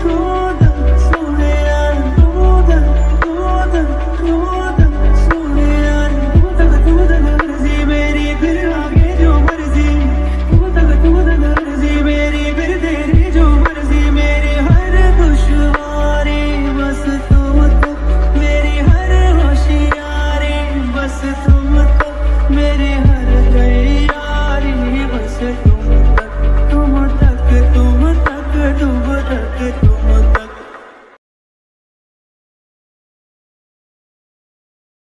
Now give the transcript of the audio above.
true.